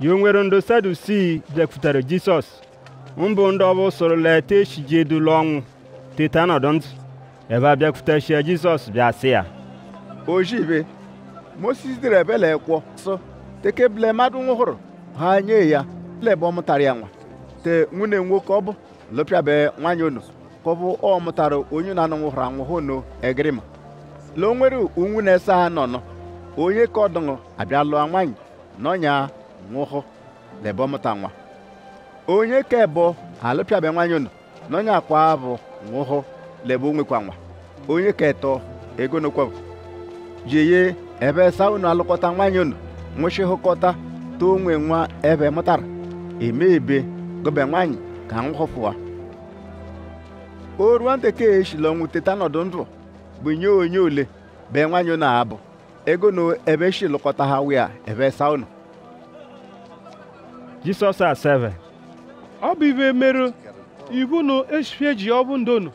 ya o nwere ndị sadusi bịakwutere jisọs mbụ ndị ọbụ soro leta eshije edula ọnwụ teta nọdụ ndụ ebe a bịakwutechie jisọs bịa sị ya ojibe moses dịrị ebele kwọ sọ teke bile mmadụ nwụhụrụ ha nye ya lebe ọ mụtara ya nwa te nwunye nwoke ọ bụ lụpịabe nwanyị unu ka ọ bụ ọ mụtara onye na-anụ nwụhụrụ anwụhụ no egrima lo nwere unwu na-ese ha nọ nọ onye ka abịa lụọ nwaanyị n'ọnya nwụhụ lebe ọ mụta nwa onye ka ebo alụpịabe nwanyị unu n'ọnya akwa bụ nwụhụ lebe o nwekwa nwa onye ka eto ego n'okwe jiye ebe sa unu alụkọta nwanyị unu nwụchi hụkọta to onwe nwa ebe mụtara eme ebe gobe nwanyị ka nwụhụfụwa o ruo nteke eshila ọnwụ teta nọdụ ndụ bụ nye onye ole be nwanyị unu abụ ego na ebe shi lụkọta ha wia ebe sa unu jisọs aseve ọ bụ ibe mere ibu na esifie ji ọ bụ ndonu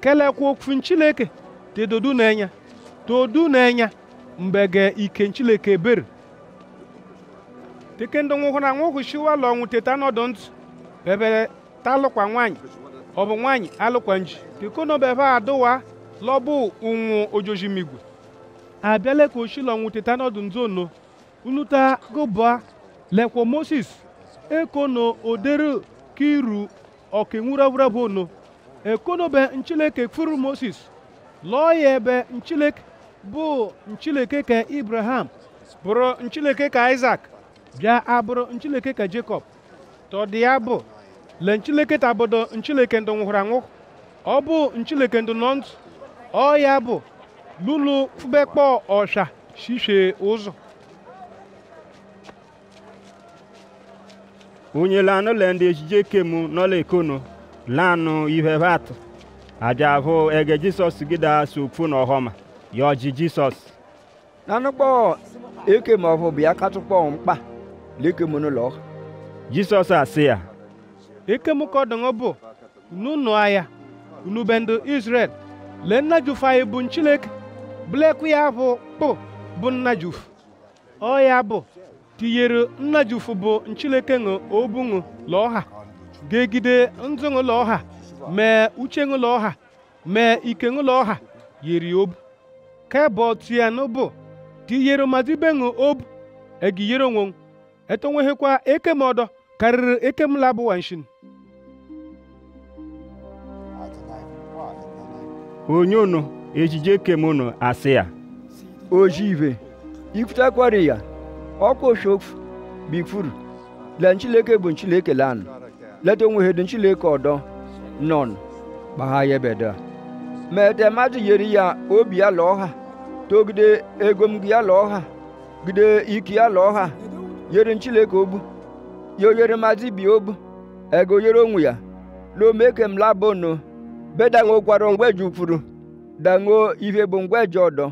kelekwa okwu nchileke tedodu na-enya todu na-enya mgbe ge ike nchileke bere teke ndị nwụhụrụ anwụhụ shiwala ọnwụ teta nọdụ ntụ bebere talụkwa nwaanyị ọ bụ nwaanyị alụkwa nji. Tekonobebe adụwa lọbụ ụnwụ ojojimigwe abịala ka oshila ọnwụ teta nọdụ nzono uluta gụba lekwa moses ekono odere kiru ọkenwuravurabụ ono ekonobe nchileke furu moses. Lụọ ya ebe nchileke bụ nchileke ka ibraham bụrụ nchileke ka isak bịa abụrụ nchileke ka jacob. Tọdị ya bụ le nchileke ta bodo nchileke ndụ nwụhụrụ anwụ. Ọ bụ nchileke ndụ nọ ndụ. Ọ ya bụ lulu fubekpọ ọsha shishe ụzọ onye lanụ le ndị ejije kemu n'ọla ekono lanụ ihe vatụ abịa hụ ege jisọs gida sokwu na ọhọma ya ọjị jisọs nanụkpọ eke ma ọ bụ bịa katụkpọ mkpa leke m n'ụlọ jisọs asị ya. Ekem ka ọdụṅụ bụ unu nụ aya unu be ndị israel. Lee nna jufu anyị blekwu ya bụ kpụ bụ nna jufu ọ bụ tinyere nna jufu bụ nchileke ṅụ obuṅụ lọha gegide ndụṅụ lọha mee uche ṅụ lọha mee ike ṅụ lọha yeri obu. Kebọ tianụ bụ tinyere mmadụ ibe ṅụ obu egiyere onwe etonweghịkwa ekem ọdọ karịrị ekem labụ ejije kem unu asị ya. Ojive ikwutakwari ya. Ọkwa oshofu bifuru. Le nchileke bụ nchileke lanụ leta o nweghị dị nchileke ọdọ nọn gbagha ya ma ete mmadụ yeri ya obi ya ha. Togide egom gị ya gide iki ya lọọ ha. Yeri nchileke ogbu. Ya oyere mmadụ bi ogbu. Ego yere onwe ya. Lomekem labono bedango kwaro ngweji ukwuru dango ife bụ ngweji ọdọ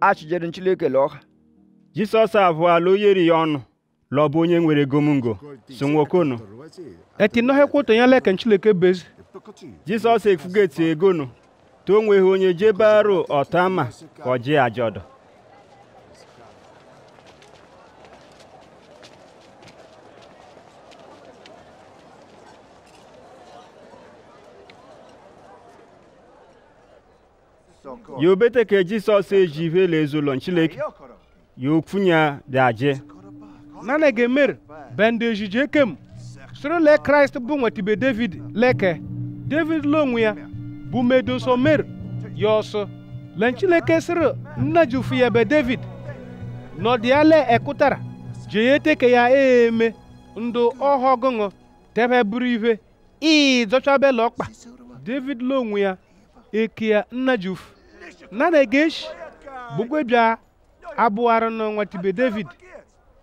achịjere nchileke lọọ ha jisọs abụọla oyeri ya ọnụ lọbụ onye nwere gomungo so nwokono etinọhekwoto ya leke nchileke bezi jisọs efugeti egonu to o nweghị onye jebarụ ọtama ka ọ jee ajọdọ ya obete ka jisọs eji vele ezulọ nchileke ya okwunya daje nana gemer bende ejije ekem soro le kraịst bụ nwetibe david leke. David lonwe ya bụ medoso mer. Ya ọsọ le nchileke sịrị nna jufu ya be david. Nọdịale ekụtara jeye teke ya eme ndụ ọhọgụṅụ tebe buru ive ii ọkpa david lonwe ya eke ya nna jufu nana gesh bụgbebịa abụgharị na nwetibe david.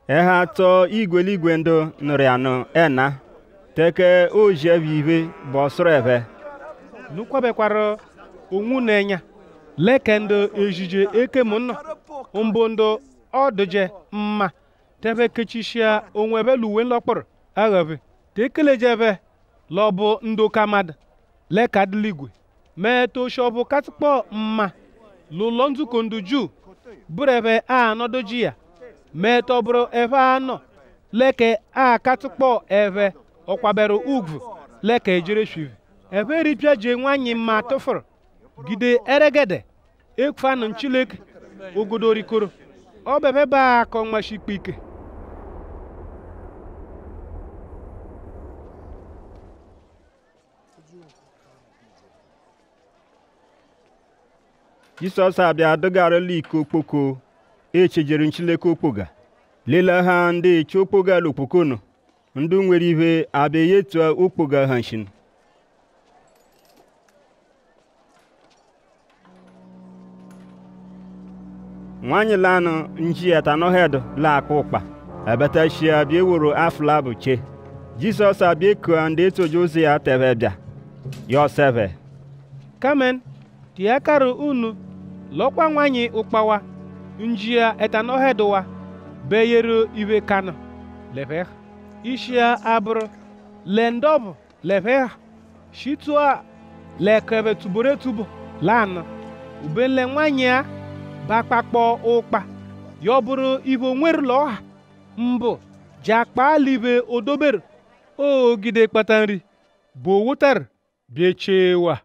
Ehe atọ igweligwe ndụ nụrụ ya nụ ena teke ojevi ive bọsụrụ eve nukwabekwara onwu na-enya leke ejije ekem nọ mbụ ọdụje mma tebe kechishia onwebe luwe nlọkpụrụ aghave tekelejebe lọbụ ndị kamad leka adịligwe mee toshọbụ katikpọ mma. Lụlọ nzukọ ndị juu bụrebe a nọdoji ya mee tọbụrụ ebe anọ leke akatukpọ eve. Ọkwabere ugwu leke ejere shivi ebe ripịa je nwanyị mma tụfụrụ gide eregede. Ekfanụ nchileke. Ogodo rikoro ọ bebe ba akọ mashikpe jisọs abịa dụgarịla iko okpoko echejere nchileke okpoga. Lela ha ndị eche okpoga lokpokono ndị nwere ihe abịa yetua okpoga ha nshin nwanyị lanụ nji etanohed la akpa ụkpa. Ebetashia bịa eworo afụla bụ che. Jisọs abịa ekoa ndị etoje ozi ya tebe bịa. Yoseve kamen tiakarụ unu lọkwa nwanyị ụkpawa njia etanohedwa beyere iwe kanụ leveh ishia abụrụ lendọbụ leveh shitua. Lekebe tubore tubo ubele nwanyị a bakpakpọ ụkpa yọbụrụ ibo nwere lọha mbụ jakpalibe odobere ogide kpata nri bụ wutar. Biechewa.